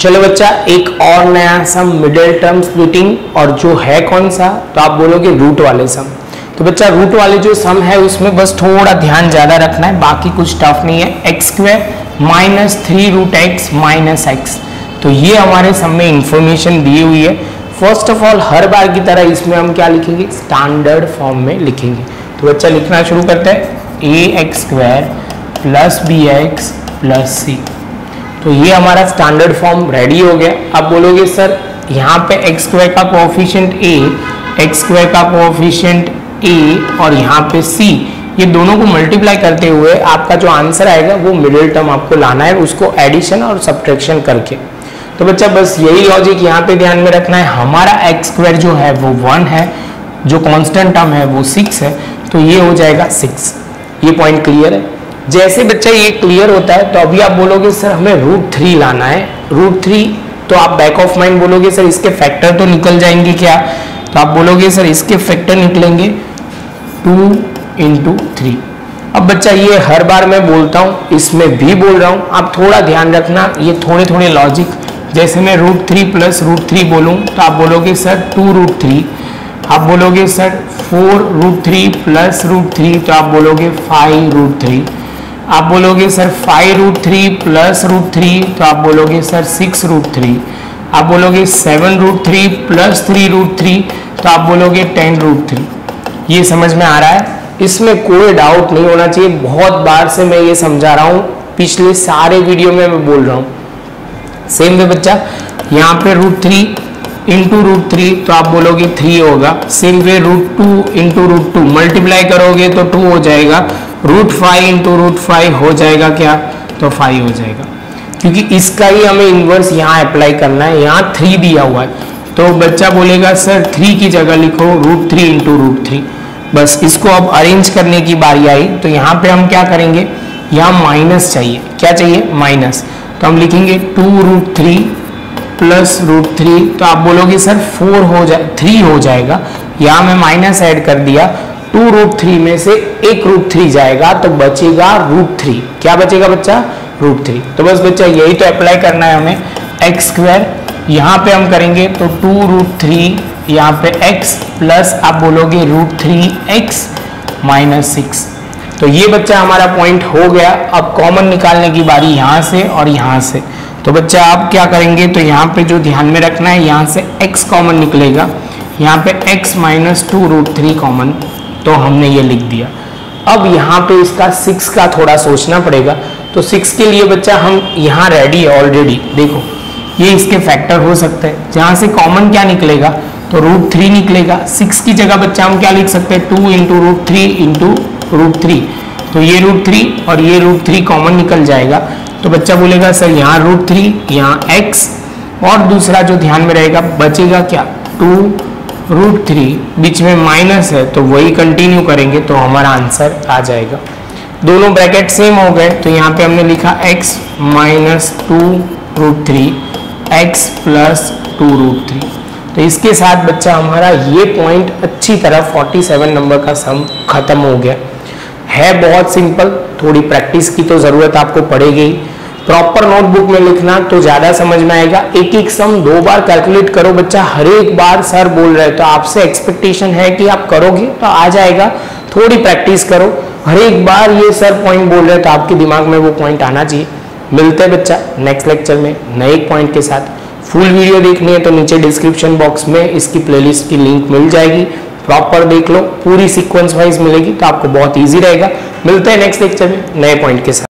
चलो बच्चा, एक और नया सम मिडिल टर्म स्प्लिटिंग और जो है कौन सा? तो आप बोलोगे रूट वाले सम तो बच्चा रूट वाले जो सम है, उसमें बस थोड़ा ध्यान ज़्यादा रखना है, बाकी कुछ टफ नहीं है. X square minus three root x minus x तो ये हमारे सम में इंफॉर्मेशन दी हुई है. फ़र्स्ट ऑफ़ ऑल हर बार की तरह इसमें हम क्या लिखेंगे? स्टैंडर्ड फॉर्म में लिखेंगे. तो बच्चा, लिखना शुरू करते हैं. A x square plus b x plus c तो ये हमारा स्टैंडर्ड फॉर्म रेडी हो गया। अब बोलोगे, सर, यहाँ पे एक्स स्क्वायर का कोफिशियंट ए एक्स स्क्वायर का कोफिशियंट ए और यहाँ पे सी ये दोनों को मल्टीप्लाई करते हुए आपका जो आंसर आएगा वो मिडिल टर्म आपको लाना है, उसको एडिशन और सब्ट्रैक्शन करके। तो बच्चा, बस यही लॉजिक यहाँ पे ध्यान में रखना है। हमारा एक्स स्क्वायर जो है वो वन है, जो कांस्टेंट टर्म है वो सिक्स है तो ये हो जाएगा सिक्स ये पॉइंट क्लियर है? जैसे बच्चा ये क्लियर होता है तो अभी आप बोलोगे, सर, हमें रूट थ्री लाना है। रूट थ्री तो आप बैक ऑफ़ माइंड बोलोगे, सर, इसके फैक्टर तो निकल जाएँगे क्या? तो आप बोलोगे, सर, इसके फैक्टर निकलेंगे टू इंटू थ्री अब बच्चा, ये हर बार मैं बोलता हूँ, इसमें भी बोल रहा हूँ। आप थोड़ा ध्यान रखना, ये थोड़े थोड़े लॉजिक जैसे मैं root three plus root three बोलूँ तो आप बोलोगे, सर टू रूट थ्री आप बोलोगे, sir four root three plus root three तो आप बोलोगे फाइव रूट थ्री आप बोलोगे, sir five root three plus root three तो आप बोलोगे, सर सिक्स रूट थ्री आप बोलोगे seven root three plus three root three तो आप बोलोगे टेन रूट थ्री ये समझ में आ रहा है? इसमें कोई डाउट नहीं होना चाहिए। बहुत बार से मैं ये समझा रहा हूँ। पिछले सारे वीडियो में मैं बोल रहा हूँ। सेम वे बच्चा। यहाँ पे root three into root three तो आप बोलोगे थ्री होगा। Same way root two into root two multiply करोगे तो टू हो जाएगा। Root five into root five हो जाएगा क्या? तो फाइव हो जाएगा। क्योंकि इसका ही हमें इन्वर्स यहाँ अप्लाई करना है, यहाँ थ्री दिया हुआ है। तो बच्चा बोलेगा सर थ्री की जगह लिखो root three into root three बस इसको अब अरेंज करने की बारी आई। तो यहाँ पे हम क्या करेंगे? यहाँ माइनस चाहिए। क्या चाहिए? माइनस तो हम लिखेंगे two root three plus root three तो आप बोलोगे, सर फोर हो जाए थ्री हो जाएगा। यहाँ मैं माइनस ऐड कर दिया। टू रूट थ्री में से एक रूट थ्री जाएगा तो बचेगा रूट थ्री क्या बचेगा बच्चा? रूट थ्री तो बस बच्चा, यही तो अप्लाई करना है हमें। एक्स स्क्वायर यहाँ पे हम करेंगे तो टू रूट थ्री यहाँ पे x प्लस आप बोलोगे root three x minus six तो ये बच्चा हमारा पॉइंट हो गया। अब कॉमन निकालने की बारी यहाँ से और यहाँ से। तो बच्चा, आप क्या करेंगे? तो यहाँ पे जो ध्यान में रखना है, यहाँ से x कॉमन निकलेगा। यहाँ पे x minus two root three common तो हमने ये लिख दिया। अब यहाँ पे इसका सिक्स का थोड़ा सोचना पड़ेगा। तो सिक्स के लिए बच्चा, हम यहाँ रेडी है ऑलरेडी देखो, ये इसके फैक्टर हो सकते हैं। जहाँ से कॉमन क्या निकलेगा? तो रूट थ्री निकलेगा। सिक्स की जगह बच्चा, हम क्या लिख सकते हैं? Two into root three into root three तो ये रूट थ्री और ये रूट थ्री कॉमन निकल जाएगा। तो बच्चा बोलेगा, सर, यहाँ रूट थ्री यहाँ एक्स और दूसरा जो ध्यान में रहेगा, बचेगा क्या? टू रूट थ्री बीच में माइनस है तो वही कंटिन्यू करेंगे तो हमारा आंसर आ जाएगा। दोनों ब्रैकेट सेम हो गए तो यहाँ पे हमने लिखा x minus two root three x plus two root three तो इसके साथ बच्चा, हमारा ये पॉइंट अच्छी तरह 47 नंबर का सम खत्म हो गया। है बहुत सिंपल थोड़ी प्रैक्टिस की तो ज़रूरत आपको पड़ेगी। प्रॉपर नोटबुक में लिखना तो ज़्यादा समझ में आएगा। एक एक सम दो बार कैलकुलेट करो बच्चा, हर एक बार सर बोल रहे तो आपसे एक्सपेक्टेशन है कि आप करोगे तो आ जाएगा। थोड़ी प्रैक्टिस करो। हर एक बार ये सर पॉइंट बोल रहे तो आपके दिमाग में वो पॉइंट आना चाहिए। मिलते हैं बच्चा नेक्स्ट लेक्चर में नए पॉइंट के साथ। फुल वीडियो देखनी है तो नीचे डिस्क्रिप्शन बॉक्स में इसकी प्लेलिस्ट की लिंक मिल जाएगी। प्रॉपर देख लो, पूरी सीक्वेंस वाइज मिलेगी तो आपको बहुत ईजी रहेगा। मिलते हैं नेक्स्ट लेक्चर में, नए पॉइंट के साथ।